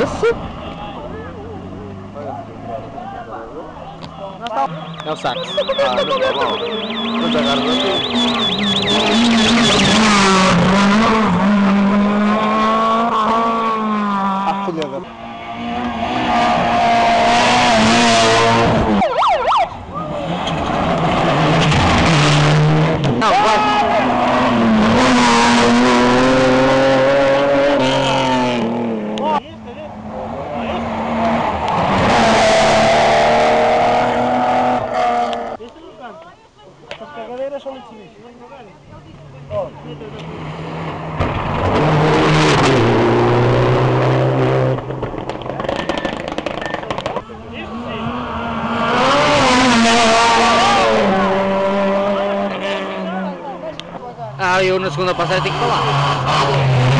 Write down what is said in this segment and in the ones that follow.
Nasıl? Nasıl? Nasıl? Mario Yunus kung napasarating pa ba?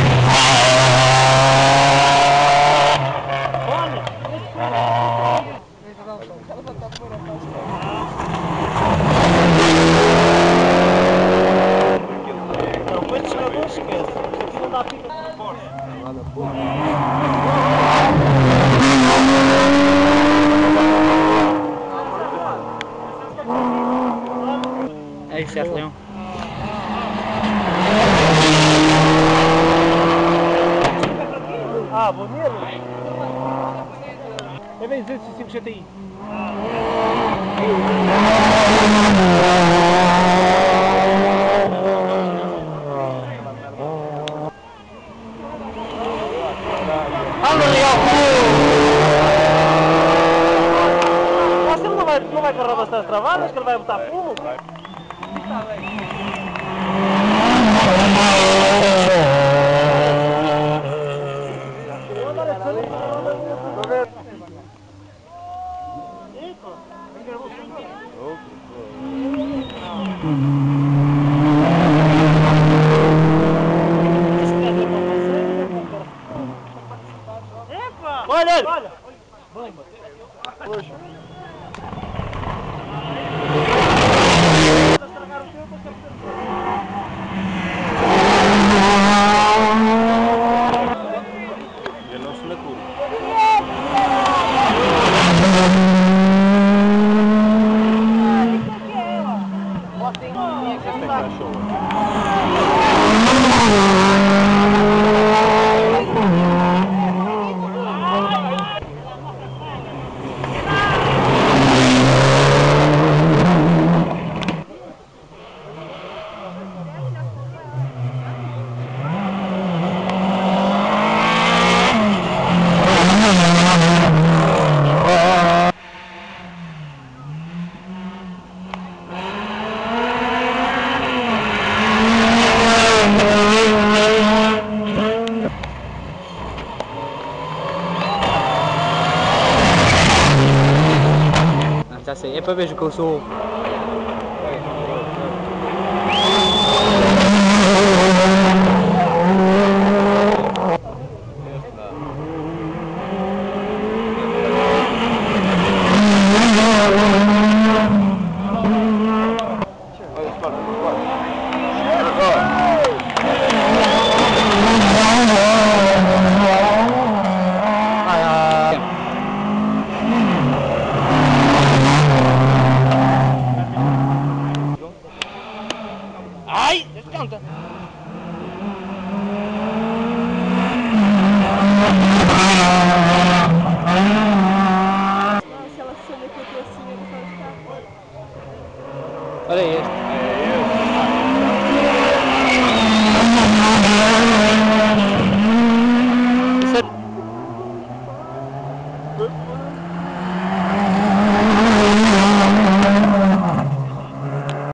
305 GTI. ele não vai, não vai correr bastante travadas, que ele vai botar fumo? Está bem. Olha, olha! Eu não sou na curva. Esse é que achou. Já sei. É para ver que eu sou. Olha este.